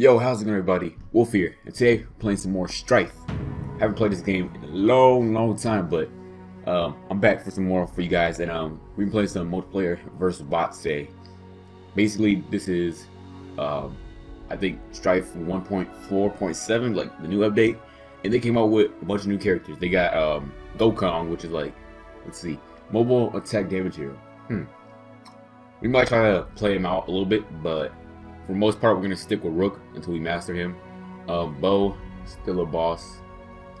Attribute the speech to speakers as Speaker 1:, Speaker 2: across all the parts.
Speaker 1: Yo, how's it going everybody? Wolf here, and today we're playing some more Strife. Haven't played this game in a long, long time, but um, I'm back for some more for you guys, and um, we've been playing some multiplayer versus bots today. Basically, this is, um, I think, Strife 1.4.7, like the new update, and they came out with a bunch of new characters. They got um, Gokong, which is like, let's see, mobile attack damage hero. Hmm. We might try to play him out a little bit, but for most part, we're gonna stick with Rook until we master him. Um, Bo, still a boss,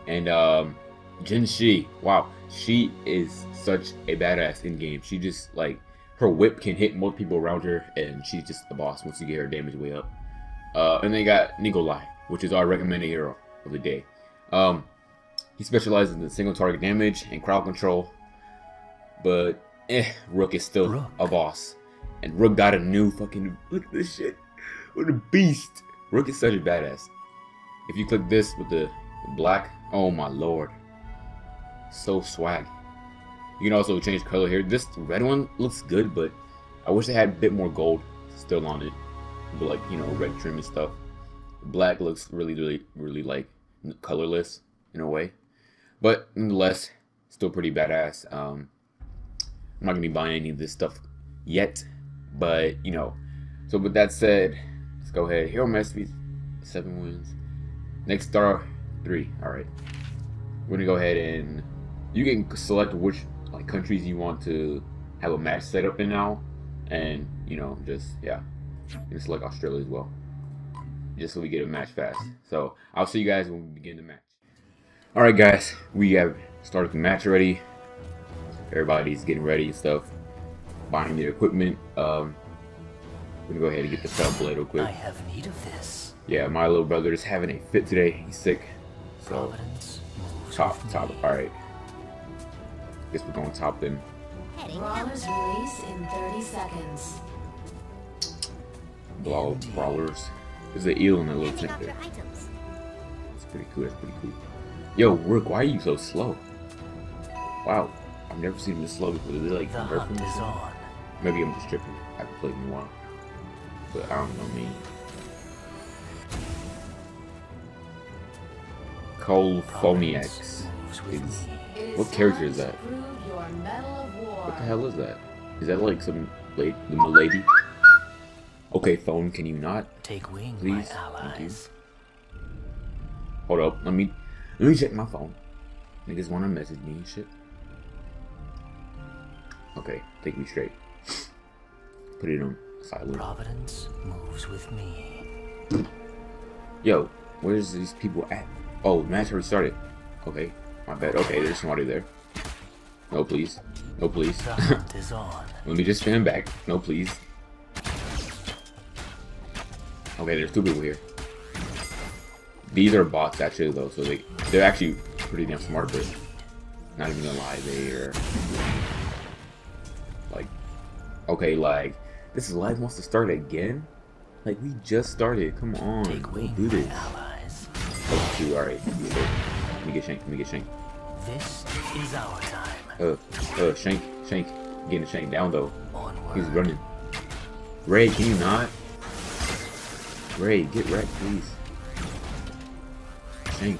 Speaker 1: and um, Jin Shi. Wow, she is such a badass in game. She just like her whip can hit more people around her, and she's just the boss once you get her damage way up. Uh, and then you got Nikolai, which is our recommended hero of the day. Um, he specializes in single target damage and crowd control, but eh, Rook is still
Speaker 2: Rook.
Speaker 1: a boss. And Rook got a new fucking look at this shit. What a beast. Rook is such a badass. If you click this with the black, oh my lord. So swag. You can also change color here. This red one looks good, but I wish they had a bit more gold still on it. But like, you know, red trim and stuff. Black looks really, really, really like colorless in a way. But nonetheless, still pretty badass. Um, I'm not gonna be buying any of this stuff yet, but you know. So with that said, let's go ahead. Hero masterpiece, seven wins. Next star, three. All right. We're gonna go ahead and you can select which like countries you want to have a match set up in now, and you know just yeah, can select Australia as well, just so we get a match fast. So I'll see you guys when we begin the match. All right, guys, we have started the match already. Everybody's getting ready and stuff, buying their equipment. Um, we're gonna go ahead and get the felt blade real quick.
Speaker 2: I have need of this.
Speaker 1: Yeah, my little brother is having a fit today. He's sick. So top, top.
Speaker 2: me.
Speaker 1: All right. Guess we're going top then.
Speaker 3: Brawlers release in 30 seconds.
Speaker 1: Brawl, brawlers. There's an eel in the little tent there.
Speaker 3: items.
Speaker 1: That's pretty cool. That's pretty cool. Yo, Rook, why are you so slow? Wow, I've never seen him this slow before. Did they like
Speaker 2: The
Speaker 1: convert
Speaker 2: hunt
Speaker 1: from
Speaker 2: is
Speaker 1: this?
Speaker 2: on.
Speaker 1: Maybe I'm just tripping. I haven't played in a while. But I don't know me. Cole
Speaker 2: Providence
Speaker 1: Phoniax. is-
Speaker 2: me.
Speaker 3: It is
Speaker 1: What character is that?
Speaker 3: prove your Medal of War.
Speaker 1: What the hell is that? Is that like some lady, the lady? Okay, phone, can you not?
Speaker 2: Take wing,
Speaker 1: Please,
Speaker 2: my allies.
Speaker 1: Hold up, let me let me check my phone. Niggas wanna message me and shit. Okay, take me straight. Put it on silent.
Speaker 2: Providence moves with me.
Speaker 1: Yo, where's these people at? Oh, match already started. Okay, my bad. Okay, there's somebody there. No, please. No, please.
Speaker 2: The hunt is on.
Speaker 1: Let me just stand back. No, please. Okay, there's two people here. These are bots actually though, so they they're actually pretty damn smart, but not even gonna lie, they're like okay, like this is live wants to start again? Like we just started. Come on,
Speaker 2: Take wing,
Speaker 1: do this.
Speaker 2: allies.
Speaker 1: Oh, two, alright. Let me get shanked, let me get shanked.
Speaker 2: This is our time.
Speaker 1: Uh, uh, shank, shank. Getting shanked down though.
Speaker 2: Onward.
Speaker 1: He's running. Ray, can you not? Ray, get wrecked, please. Shank,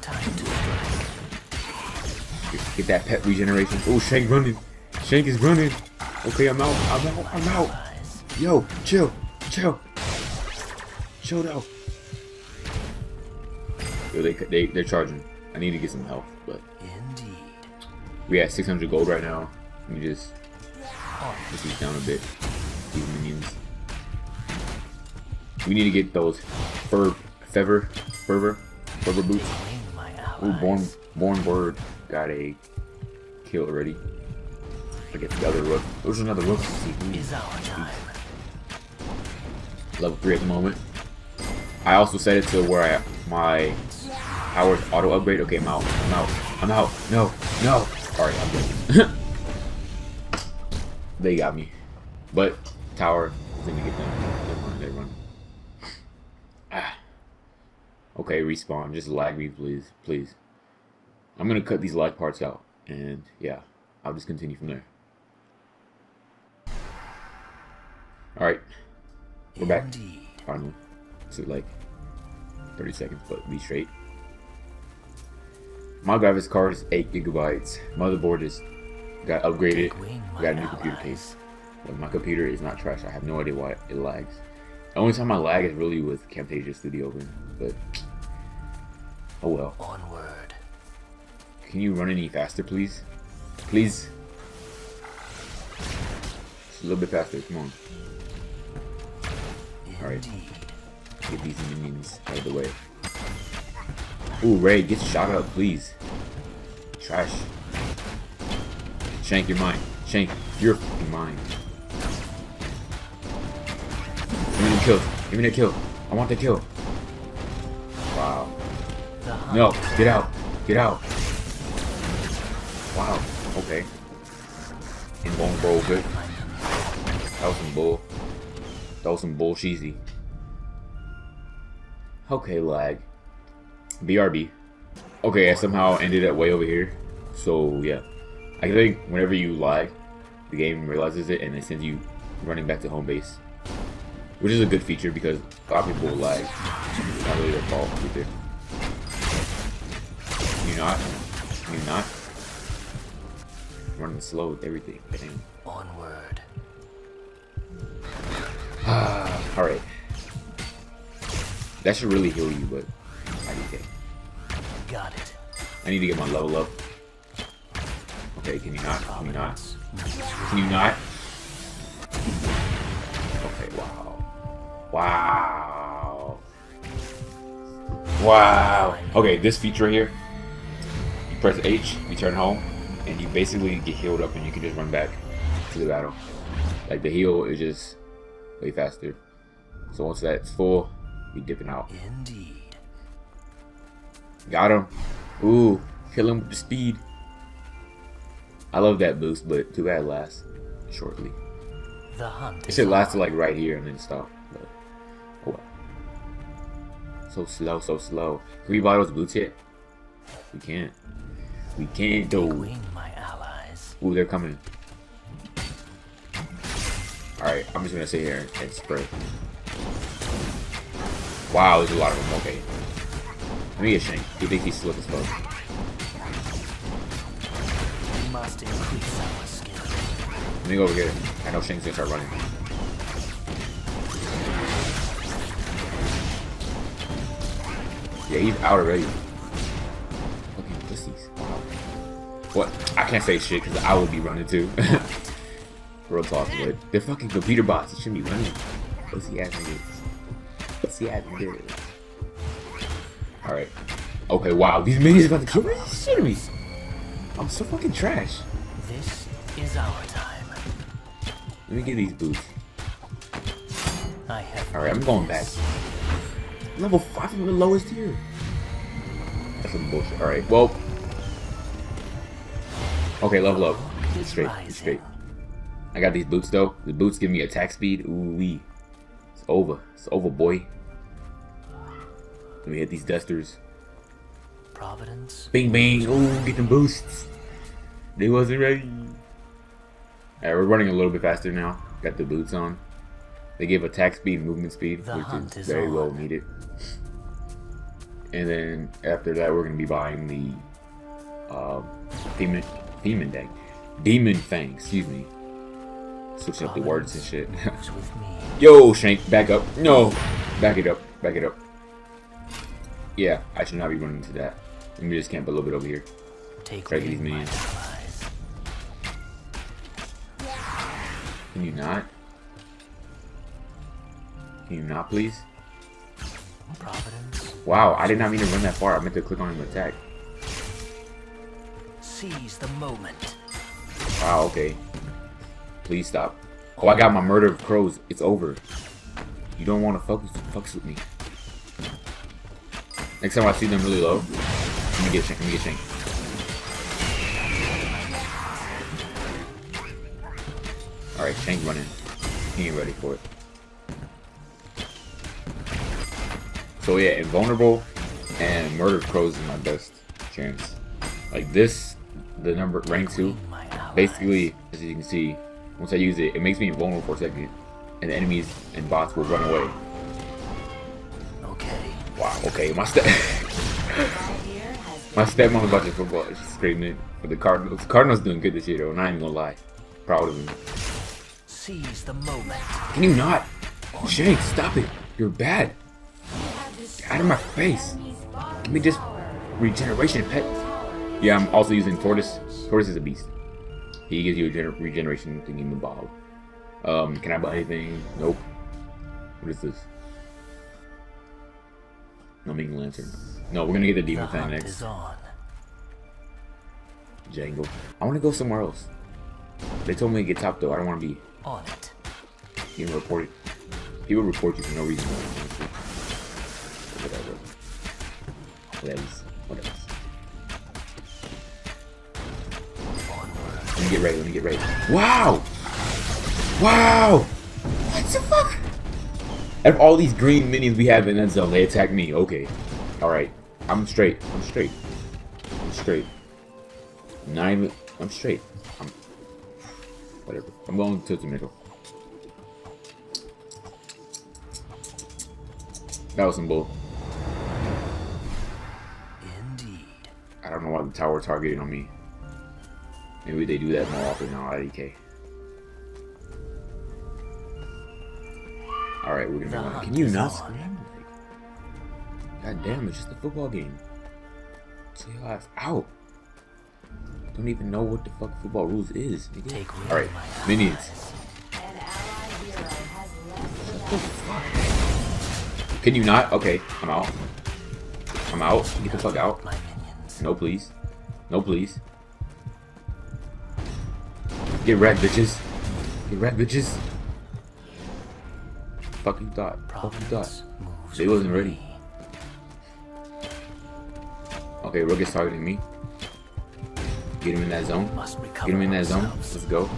Speaker 2: Time to strike.
Speaker 1: get, get that pet regeneration. Oh, Shank running. Shank is running. Okay, I'm out. I'm out. I'm out. Yo, chill, chill, chill down. Yo, they they they're charging. I need to get some health, but
Speaker 2: Indeed.
Speaker 1: we at 600 gold right now. Let me just
Speaker 2: On
Speaker 1: Put these down a bit. These minions. We need to get those fur, feather, fervor, fervor boots.
Speaker 2: wing,
Speaker 1: Ooh, born, born bird got a kill already. I get the other rook. There's another rook. Let's see who
Speaker 2: Is our time.
Speaker 1: level three at the moment. I also set it to where I my powers auto upgrade. Okay, I'm out. I'm out. I'm out. No, no. Alright, I'm good. they got me. But tower is gonna get them. They run. They run. Ah. Okay, respawn. Just lag me, please, please. I'm gonna cut these lag parts out, and yeah, I'll just continue from there. All right, we're back
Speaker 2: Indeed.
Speaker 1: finally. to like 30 seconds, but be straight. My graphics card is 8 gigabytes. Motherboard is got upgraded. Got a new computer case. My computer is not trash. I have no idea why it lags. The only time I lag is really with Camtasia Studio Open. But oh well.
Speaker 2: Onward.
Speaker 1: Can you run any faster, please? Please. Just a little bit faster. Come on. Alright. Get these minions out of the way. Ooh, Ray, get shot up, please. Trash. Shank, you're mine. Shank, you're mine. Give me the kill. Give me the kill. I want the kill. Wow. No, get out. Get out. Wow. Okay. Invulnerable, good. That was some bull. That was some bull cheesy. Okay, lag. BRB. Okay, I somehow ended up way over here. So, yeah. I think whenever you lag, the game realizes it and it sends you running back to home base. Which is a good feature because a lot of people lag. It's not really their fault either. You not? You not? Running slow with everything. Dang.
Speaker 2: Ah, Onward.
Speaker 1: Alright. That should really heal you, but I need to,
Speaker 2: Got it.
Speaker 1: I need to get my level up. Okay, can you not? Can you not?
Speaker 2: Providence moves with
Speaker 1: Can you not? Okay, wow. Wow. Wow. Okay, this feature right here. You press H, you turn home, and you basically get healed up and you can just run back to the battle. Like the heal is just way faster. So once that's full, we dipping out.
Speaker 2: Indeed.
Speaker 1: Got him. Ooh, kill him with the speed. I love that boost, but too bad it lasts shortly.
Speaker 2: The hunt
Speaker 1: It should last to like right here and then stop. But, oh well. So slow, so slow. Can we buy those boots yet? We can't. We can't do.
Speaker 2: Wing my allies.
Speaker 1: Ooh, they're coming. Alright, I'm just gonna sit here and spray. Wow, there's a lot of them. Okay. Let me get Shank. He thinks he's slick as fuck.
Speaker 2: Must increase our skill.
Speaker 1: Let me go over here. I know Shank's gonna start running. Yeah, he's out already. Fucking pussies. Wow. What? I can't say shit because I would be running too. Real talk, but they're fucking computer bots. It shouldn't be running. Pussy ass niggas. Pussy ass niggas. Alright. Okay, wow. These minions about to kill me? Shitting me? I'm so fucking trash.
Speaker 2: This is our time.
Speaker 1: Let me get these boots.
Speaker 2: I have.
Speaker 1: Alright, I'm going back. Level 5 is the lowest tier. That's some bullshit. Alright, well. Okay, level up. Straight, straight. I got these boots though. The boots give me attack speed. Ooh wee. It's over. It's over, boy. Let me hit these dusters.
Speaker 2: Providence.
Speaker 1: Bing bang. Ooh, get them boosts. They wasn't ready. Alright, we're running a little bit faster now. Got the boots on. They give attack speed, movement speed,
Speaker 2: The
Speaker 1: which is very well needed. And then after that, we're gonna be buying the um, demon, demon deck, demon fang. Excuse me. Switching up the words and shit.
Speaker 2: Moves with me.
Speaker 1: Yo, Shank, back up. No, back it up, back it up. Yeah, I should not be running into that. Let me just camp a little bit over here.
Speaker 2: Take
Speaker 1: Try these minions. Can you not? Can you not, please?
Speaker 2: Oh, Providence.
Speaker 1: Wow, I did not mean to run that far. I meant to click on him attack.
Speaker 2: Seize the moment.
Speaker 1: Wow, okay. Please stop. Oh, I got my murder of crows. It's over. You don't want to focus fucks with me. Next time I see them really low, let me get Shank. Let me get Shank. Alright, Shank running. He ain't ready for it. So yeah, invulnerable and murder of crows is my best chance. Like this, the number rank two. Basically, as you can see, once I use it, it makes me invulnerable for a second, and the enemies and bots will run away. Okay. Wow, okay, my step my stepmom watching football. She's screaming for the Cardinals. Cardinals doing good this year though, not even gonna lie. Proud of them.
Speaker 2: Seize the moment.
Speaker 1: Can you not? Shank, stop it. You're bad. Get out of my face. Give me this regeneration pet. Yeah, I'm also using Tortoise. Tortoise is a beast. He gives you a gener- regeneration thingy in the bottle. Um, can I buy anything? Nope. What is this? Numbing Lantern. No, we're gonna get the Demon Fang
Speaker 2: hunt
Speaker 1: next.
Speaker 2: is on.
Speaker 1: Django. I wanna go somewhere else. They told me to get top though. I don't wanna be
Speaker 2: On it.
Speaker 1: getting reported. People report you for no reason. Whatever. What me get ready. Let me get ready. Wow! Wow! What the fuck? Out of all these green minions we have in that zone, they attack me. Okay. Alright. I'm straight. I'm straight. I'm straight. Not even. I'm straight. I'm. Whatever. I'm going to the middle. That was some bull.
Speaker 2: Indeed.
Speaker 1: I don't know why the tower targeted on me. Maybe they do that more often now at EK. Alright, we're gonna
Speaker 2: The
Speaker 1: on. Can you not
Speaker 2: on.
Speaker 1: scream? God damn, it's just a football game. Chill ass out. Don't even know what the fuck football rules is. nigga.
Speaker 2: Take wing,
Speaker 1: Alright, minions.
Speaker 2: allies.
Speaker 3: an ally hero has left the battle.
Speaker 1: Can you not? Okay, I'm out. I'm out. Get the fuck out.
Speaker 2: My minions.
Speaker 1: No, please. No, please. Get wrecked, bitches. Get wrecked, bitches. Fuck you thought. Fuck you thought.
Speaker 2: Providence moves
Speaker 1: They wasn't ready. Okay, Rook is targeting me. Get him in that zone. Get him in that zone. Let's go.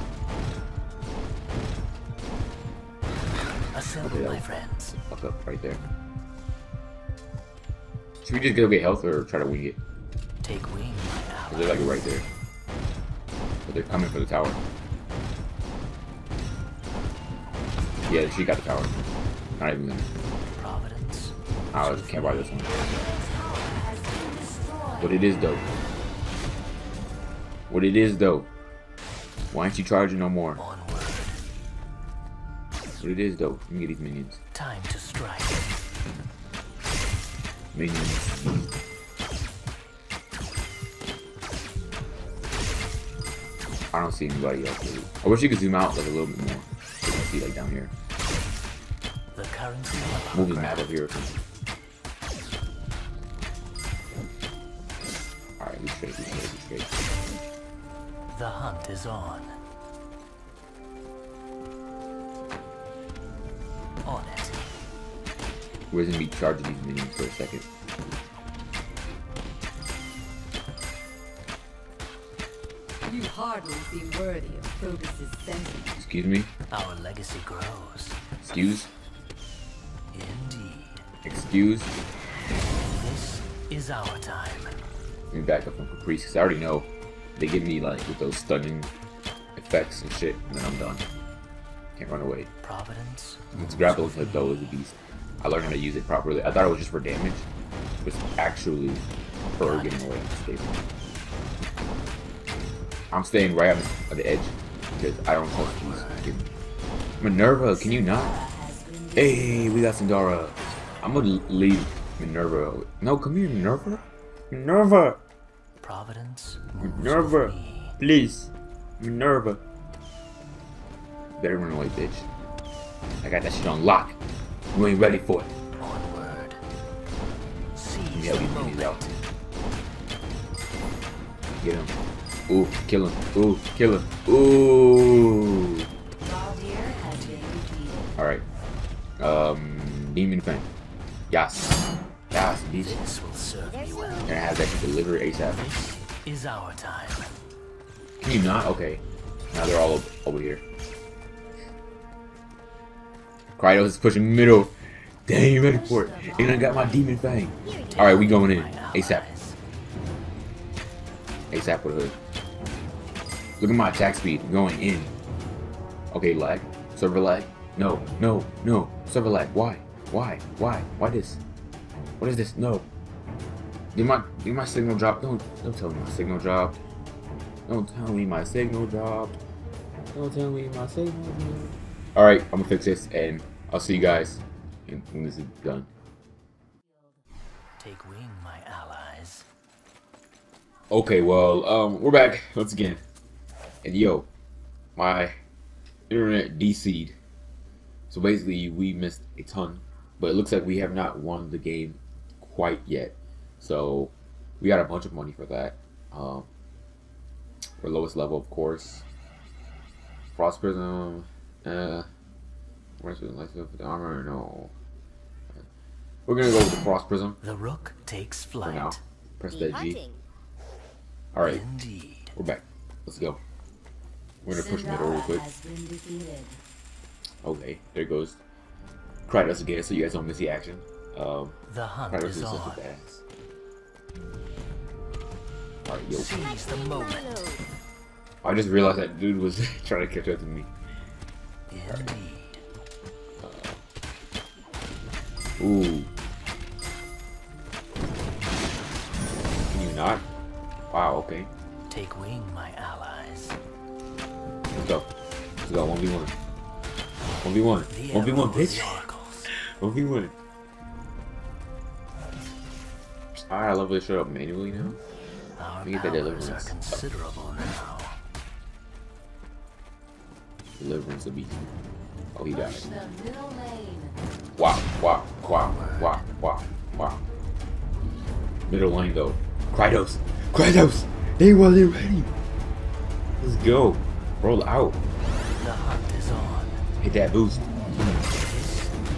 Speaker 2: Assemble,
Speaker 1: Okay,
Speaker 2: my friends.
Speaker 1: Fuck up right there. Should we just go get health or try to wing it?
Speaker 2: Take wing, my
Speaker 1: 'Cause
Speaker 2: ally.
Speaker 1: they're like right there. But they're coming for the tower. Yeah, she got the tower. Not even.
Speaker 2: Providence.
Speaker 1: I can't buy this one.
Speaker 3: Has been destroyed.
Speaker 1: What it is though. What it is though. Why aren't you charging no more?
Speaker 2: Onward.
Speaker 1: What it is though. Let me get these minions.
Speaker 2: Time to strike.
Speaker 1: Minions. I don't see anybody else. Really. I wish you could zoom out like a little bit more. So you can see like down here.
Speaker 2: The currency of
Speaker 1: Move the map up here. Alright, we straight, we straight, we straight.
Speaker 2: The hunt is on. On it.
Speaker 1: We're gonna be charging these minions for a second.
Speaker 4: You hardly seem worthy of Phobos' sentiment.
Speaker 1: Excuse me?
Speaker 2: Our legacy grows.
Speaker 1: Excuse?
Speaker 2: Indeed.
Speaker 1: Excuse?
Speaker 2: This is our time.
Speaker 1: Let me back up on Caprice, because I already know they give me like with those stunning effects and shit, and then I'm done. Can't run away.
Speaker 2: Providence.
Speaker 1: It's
Speaker 2: moves
Speaker 1: grappling
Speaker 2: with
Speaker 1: hook though is a beast. I learned how to use it properly. I thought it was just for damage. It's actually for getting away. Escaping. I'm staying right on the, on the edge because I don't these. fucking- Minerva, can you not? Hey, we got Sindara. I'm gonna leave Minerva. No, come here, Minerva. Minerva,
Speaker 2: Providence.
Speaker 1: Minerva, please. Minerva. Better run away, bitch. I got that shit on lock. You ain't ready for it.
Speaker 2: Onward.
Speaker 1: Let
Speaker 2: Seize
Speaker 1: me
Speaker 2: the
Speaker 1: these minions out.
Speaker 2: moment.
Speaker 1: Get him. Ooh, kill him. Ooh, kill him. Ooh.
Speaker 3: Valdir has been defeated.
Speaker 1: Alright. Um, Demon Fang. Yes. Yes, bitch.
Speaker 2: This will serve me well.
Speaker 1: Gonna have that shit delivered ASAP.
Speaker 2: This is our time.
Speaker 1: Can you not? Okay. Now they're all over, here. Krytos is pushing middle. Dang, you ready for it. And I got my Demon Fang. Alright, we going in. ASAP. ASAP with hood. Look at my attack speed. Going in. Okay, lag. Server lag. No, no, no. Server lag. Why? Why? Why? Why this? What is this? No. Did my did my signal drop? Don't don't tell me my signal dropped. Don't tell me my signal dropped. Don't tell me my signal dropped. Alright, I'm gonna fix this and I'll see you guys when when this is done.
Speaker 2: Take wing, my allies.
Speaker 1: Okay, well, um, we're back once again. And yo, my internet DC'd. So basically, we missed a ton, but it looks like we have not won the game quite yet. So we got a bunch of money for that. Um, we're lowest level, of course. Frost Prism, uh, where's the life of the armor? No. We're gonna go with the Frost Prism
Speaker 2: The rook takes flight.
Speaker 1: for
Speaker 2: flight.
Speaker 1: now. Press that G. Alright. We're back. Let's go. We're gonna push middle real quick.
Speaker 3: has been defeated.
Speaker 1: Okay, there goes Krytos again, so you guys don't miss the action. Um,
Speaker 2: The hunt
Speaker 1: Krytos
Speaker 2: is
Speaker 1: is such a
Speaker 2: on.
Speaker 1: badass. Alright, yo.
Speaker 2: Seize the moment.
Speaker 1: I just realized that dude was trying to catch up to me.
Speaker 2: Indeed.
Speaker 1: Ooh. Can you not? Wow, okay.
Speaker 2: Take wing, my allies.
Speaker 1: Let's go. Let's go. 1v1. 1v1.
Speaker 2: The
Speaker 1: 1v1,
Speaker 2: arrow of
Speaker 1: bitch.
Speaker 2: the oracles.
Speaker 1: 1v1. Alright, I love this shut up manually now.
Speaker 2: Our
Speaker 1: me get that
Speaker 2: powers
Speaker 1: deliverance.
Speaker 2: are considerable now.
Speaker 1: Deliverance of beast. Oh, he died.
Speaker 3: Push the middle lane.
Speaker 1: Wow, wow, wow, wow, wow, wow. Middle lane though. Krytos! Krytos! They wasn't ready! Let's go. Roll out.
Speaker 2: The hunt is on.
Speaker 1: Hit that boost.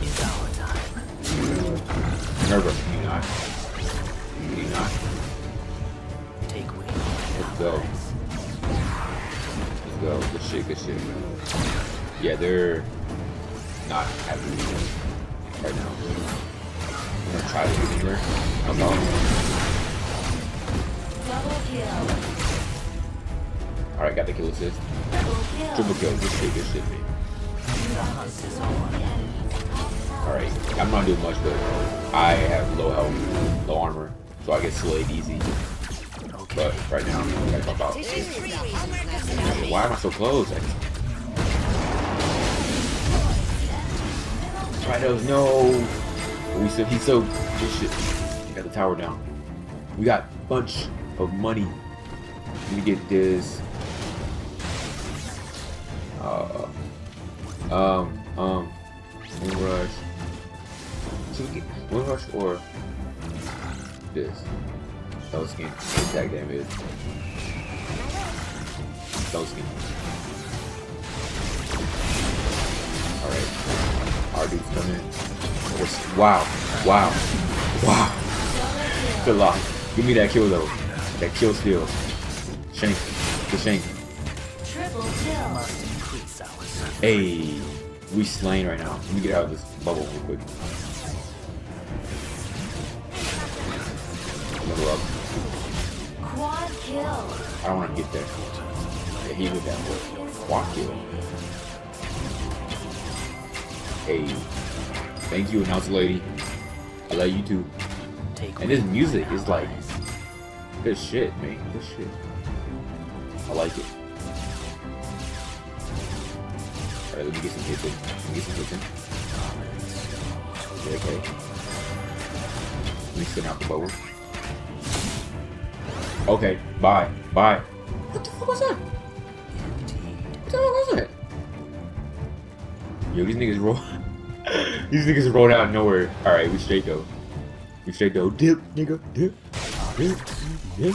Speaker 2: This is our time.
Speaker 1: Nerva, can you not? Can you not?
Speaker 2: Take wing,
Speaker 1: Let's go. Let's go. Good shit, good shit. Yeah, they're not having happy right now. I'm gonna try to get in there. I'm not.
Speaker 3: Double kill.
Speaker 1: Alright, got the kill assist. Triple kill. Good shit, good shit, man. Alright, I'm not doing much, but I have low health, low armor, so I get slayed easy. But right now, I'm gotta pop out. Why am I so close? Krytos, no! We still, he's so good shit. Got the tower down. We got bunch of money. Let me get this. Uh, um, um, Wind Rush. Should we get Wind Rush or this? Stone Skin. Attack damage. Stone Skin. Alright. Our dude's coming. Wow. Wow. Wow. Good luck. Give me that kill though. That kill steal. Shank. The shank. Hey. We slain right now. Let me get out of this bubble real quick. Level up.
Speaker 3: Quad kill.
Speaker 1: I don't want to get there. Yeah, he did that boy. Quad kill. Hey. Thank you, announcer lady. I love you too.
Speaker 2: Take
Speaker 1: And this music is like
Speaker 2: allies.
Speaker 1: good shit, man. Good shit. I like it. Alright, let me get some hits in. Let me get some hits in. Oh, okay, okay. Let me spin out the bubble. Okay, bye. Bye. What the fuck was that? What the fuck was that? Yo, these niggas roll. these niggas rolled out of nowhere. Alright, we straight though. We straight though. Dip, nigga. Dip. Dip. Dip.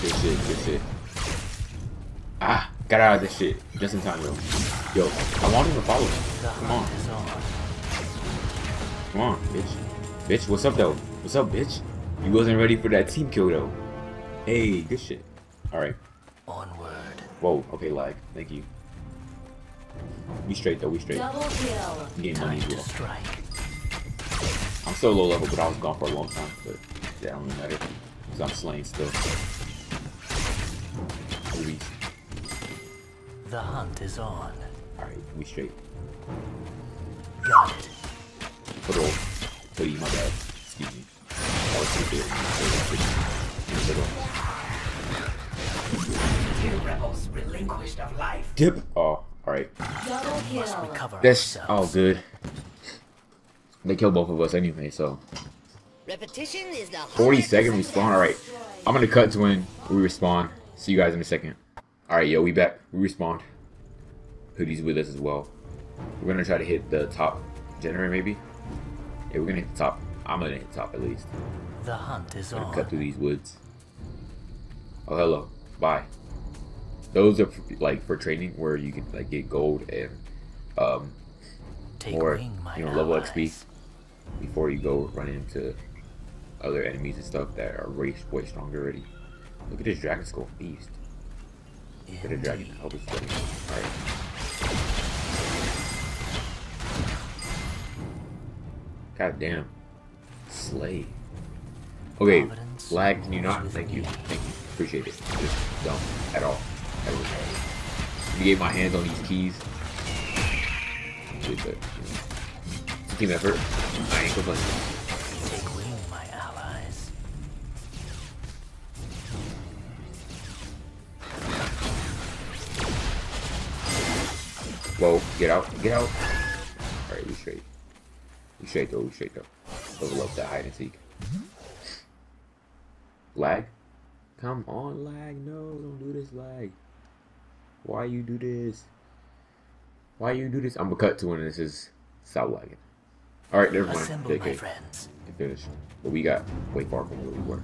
Speaker 1: Good shit, good shit. Got out of this shit. Just in time, yo. Yo, I want him to follow me. Come on.
Speaker 2: hunt is on.
Speaker 1: Come on, bitch. Bitch, what's up though? What's up, bitch? You wasn't ready for that team kill though. Hey, good shit. Alright.
Speaker 2: Onward.
Speaker 1: Whoa, okay, lag. Thank you. We straight though, we straight.
Speaker 3: Double kill.
Speaker 1: Money as well.
Speaker 2: strike.
Speaker 1: I'm still low level, but I was gone for a long time. But that don't really matter. Because I'm slaying still. Movies.
Speaker 2: The hunt is on.
Speaker 1: Alright, we straight.
Speaker 2: Got it.
Speaker 1: Put it over. Hoodie, my bad. Excuse me. That was too big. Little.
Speaker 5: Dear rebels relinquished of life.
Speaker 1: Dip. Oh, alright.
Speaker 3: Double
Speaker 2: Must
Speaker 3: kill.
Speaker 2: recover
Speaker 1: That's all good. They killed both of us anyway, so.
Speaker 6: Repetition is the
Speaker 1: 40 second
Speaker 6: 100%
Speaker 1: respawn. Alright. I'm gonna cut to when we respawn. See you guys in a second. Alright, yo, we back. We respawned. Hoodie's with us as well. We're gonna try to hit the top generator, maybe? Yeah, we're gonna hit the top. I'm gonna hit the top at least.
Speaker 2: The hunt is
Speaker 1: gonna
Speaker 2: on.
Speaker 1: cut through these woods. Oh, hello. Bye. Those are for, like for training where you can like get gold and um
Speaker 2: Take
Speaker 1: more
Speaker 2: wing, my
Speaker 1: you know level
Speaker 2: allies.
Speaker 1: XP before you go run into other enemies and stuff that are way way stronger already. Look at this dragon skull beast. At the dragon. I hope it's ready. Alright. God damn. Slay. Okay, lag, can you not? Thank you. Thank you. Appreciate it. Just don't at all. Ever. You get my hands on these keys. Good, you. A team effort. I ain't complaining. Whoa, get out, get out. Alright, we straight. We straight though, we straight though. Level up that hide and seek. Lag? Come on, lag. No, don't do this, lag. Why you do this? Why you do this? I'm gonna cut to when this is stop lagging. Alright, never mind.
Speaker 2: Assemble, my
Speaker 1: Okay,
Speaker 2: friends.
Speaker 1: finished. But we got way far from where we were.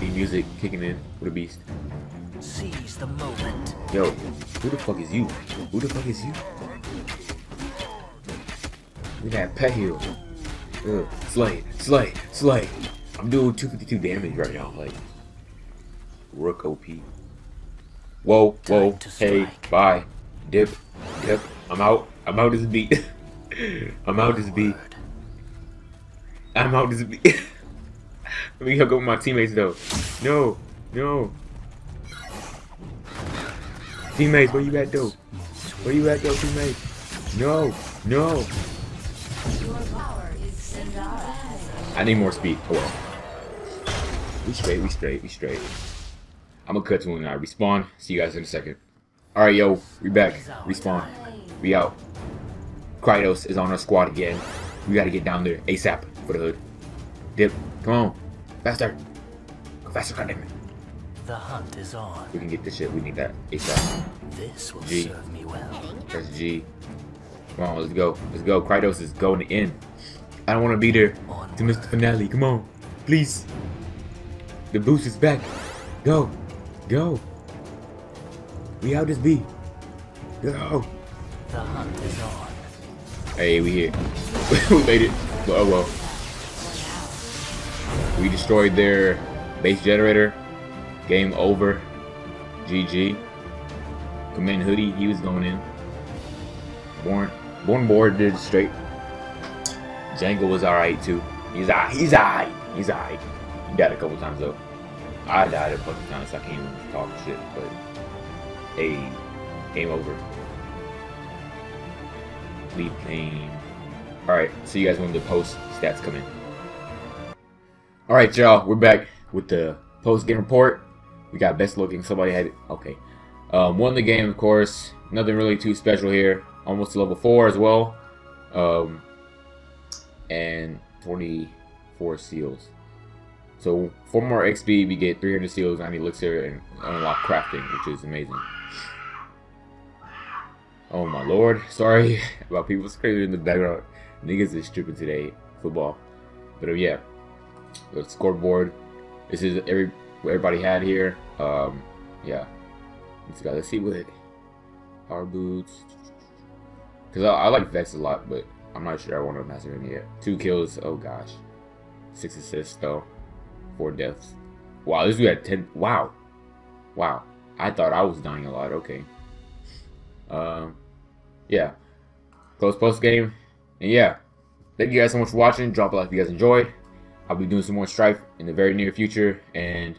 Speaker 1: The music kicking in with a beast.
Speaker 2: Seize the moment.
Speaker 1: Yo, who the fuck is you? Who the fuck is you? We got pet heal. Ugh, slay, slay, slay. I'm doing 252 damage right now, like Rook OP. Whoa, whoa, hey, bye. Dip, dip. I'm out. I'm out this beat. I'm out this beat. I'm out this beat. Let me hook up with my teammates though. No, no. Teammates, where you at though? Where you at though, teammates? No, no. I need more speed. Well. We straight, we straight, we straight. I'm gonna cut to when I respawn. See you guys in a second. Alright, yo, we back. Respawn. We out. Krytos is on our squad again. We gotta get down there ASAP for the hood. Dip, come on. Faster. Go faster, goddammit.
Speaker 2: The hunt is on.
Speaker 1: We can get this shit. We need that ASAP.
Speaker 2: This will
Speaker 1: G.
Speaker 2: serve me well.
Speaker 1: Press G. Come on, let's go. Let's go. Krytos is going in. I don't want to be there to miss the finale. Come on. Please. The boost is back. Go. Go. We out this B. Go.
Speaker 2: The hunt is on.
Speaker 1: Hey, we here. we made it. Oh well. We destroyed their base generator. Game over. GG. Command Hoodie, he was going in. Born Born Board did straight. Django was alright too. He's alright. He's alright. He's alright. He died a couple times though. I died a couple times, so I can't even talk shit, but hey, game over. Leave game. Alright, see you guys when the post stats come in. Alright, y'all, we're back with the post game report. We got best looking. Somebody had. Okay. Um, won the game, of course. Nothing really too special here. Almost to level 4 as well. Um, and 24 seals. So, 4 more XP, we get 300 seals, 90 elixir, and unlock crafting, which is amazing. Oh my lord. Sorry about people screaming in the background. Niggas is stripping today. Football. But uh, yeah. The scoreboard. This is every what everybody had here. Um, yeah. Let's go. Let's see what power boots. Cause I, I like Vex a lot, but I'm not sure I want to master him yet. Two kills. Oh gosh. Six assists though. Four deaths. Wow, this dude had ten. Wow. Wow. I thought I was dying a lot. Okay. Um. Yeah. Close post game. And yeah. Thank you guys so much for watching. Drop a like if you guys enjoyed. I'll be doing some more Strife in the very near future, and